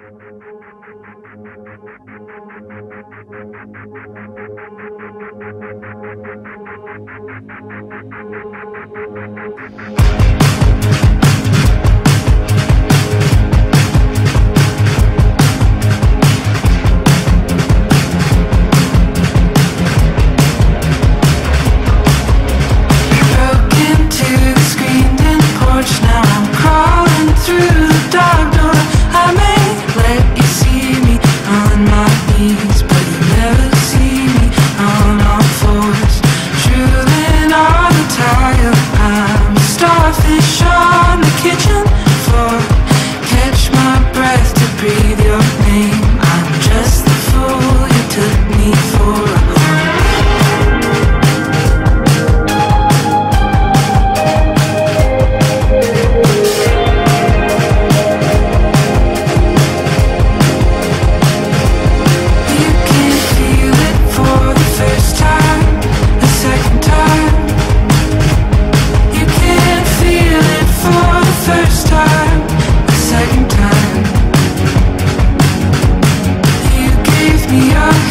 Thank you. Gave